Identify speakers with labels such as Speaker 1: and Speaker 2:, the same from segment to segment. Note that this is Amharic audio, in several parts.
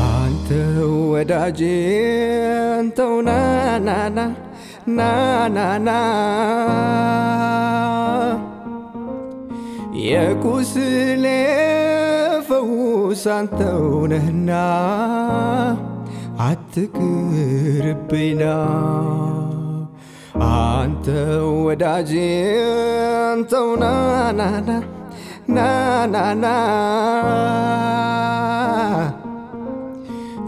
Speaker 1: አንተ ወዳጄ አንተው ናናና ናናና የቁስሌ ፈውስ አንተው ነህና አትቅርብና አንተው ወዳጄ አንተው ናናና ናናና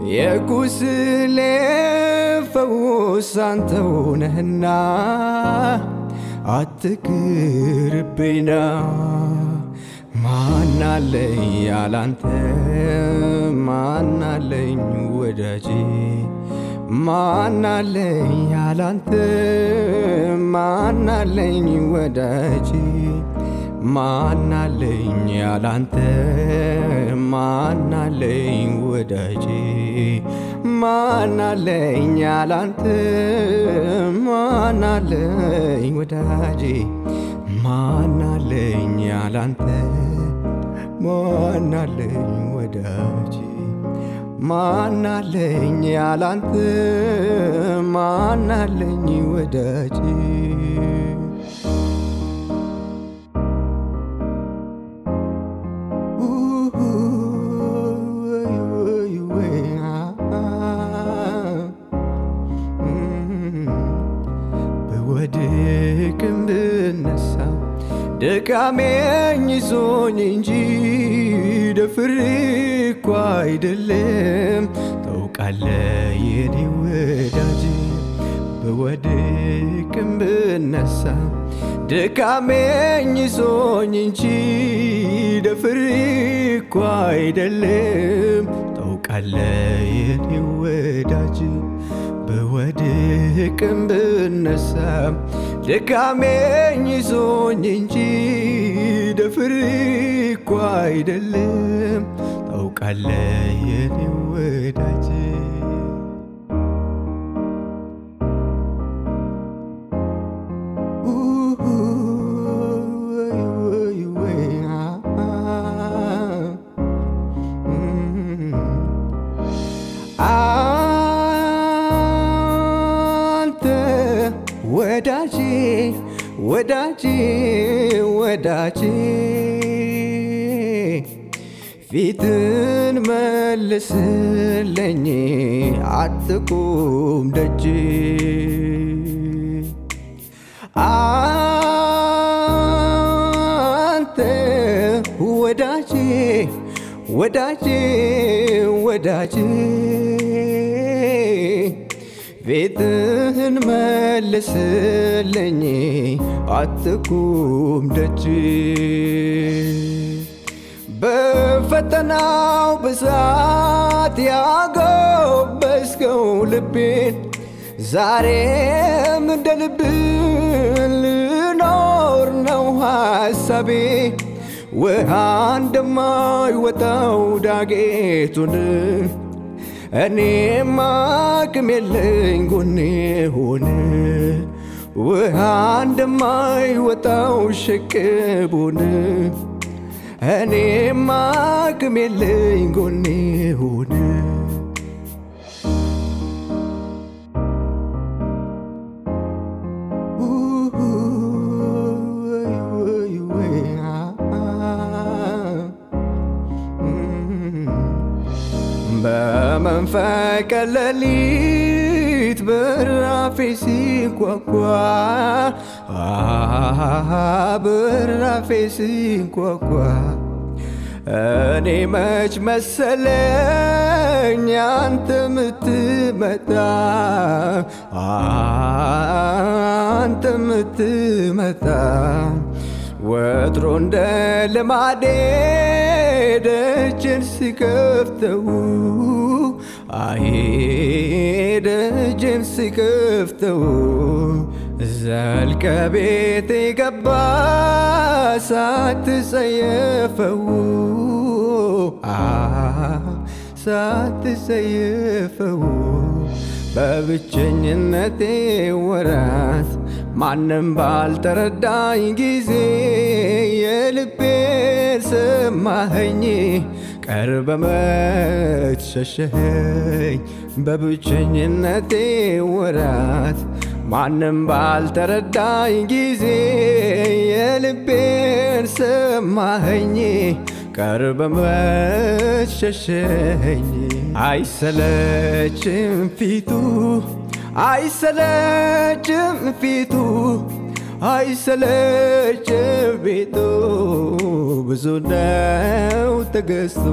Speaker 1: የቁስሌ ፈውስ አንተው ነህና አትቅርብኝና ማናለኝ ያላንተ? ማናለኝ ወዳጄ? ማናለኝ ያላንተ? ማናለኝ ወዳጄ ማናለኝ ያላንተ? ማናለኝ ወዳጄ? ማናለኝ ያላንተ? ማናለኝ ወዳጄ? ማናለኝ ያላንተ? ማናለኝ ወዳጄ? ማናለኝ ያላንተ? ማናለኝ ወዳጄ ድካሜኝ ይዞኝ እንጂ ደፍሬ እኮ አይደለም። ታውቃለ የኔ ወዳጅ ብወድቅም ብነሳ ድካሜኝ ይዞኝ እንጂ ደፍሬ አይደለም። ታውቃለ የኔ ወዳጅ ብወድቅም ብነሳ ድካሜኝ ይዞኝ እንጂ ደፍሬ እኮ አይደለም። ታውቃለ የኔ ወዳጅ ወዳጄ ወዳጄ ፊትን መልስልኝ አትቁም ደጅ አንተ ወዳጄ ወዳጄ ወዳጄ ቤትህን መልስልኝ አትቁም ደጅ። በፈተናው ብዛት ያጎበስከው ልቤን ዛሬም እንደ ልብ ልኖር ነው ሐሳቤ። ውሃ እንደማይወጣው ዳጌቱን እኔም አቅም የለኝ ጎኔ ሆነ። ውሃ እንደማይወጣው ሸቅቡን እኔም አቅም የለኝ ጎኔ ሆነ በመንፈቀ ሌሊት በራፌ ሲንኳኳ በራፌ ሲንኳኳ። እኔ መች መሰለኝ አንተ ምትመጣ አንተ ምትመጣ ወትሮ እንደ ልማዴ ደጅን ሲከፍተው አይ ደጅን ሲከፍተው ዘልቀ ቤቴ ገባ ሳትጸየፈው ሳትጸየፈው። በብቸኝነቴ ወራት ማንም ባልተረዳኝ ጊዜ የልቤን ሰማኸኝ ቀርበ መች ሸሸኸኝ በብቸኝነቴ ወራት። ማንም ባልተረዳኝ ጊዜ የልቤን ሰማኸኝ ቀርበ መች ሸሸኸኝ። አይሰለችም ፊቱ አይሰለችም ፊቱ አይሰለችም ፊቱ ብዙ ነው ትዕግስቱ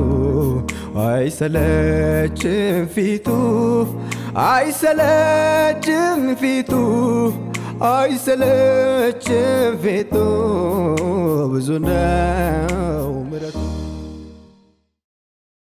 Speaker 1: አይሰለችም ፊቱ አይሰለችም ፊቱ አይሰለችም ፊቱ። ብዙ ነው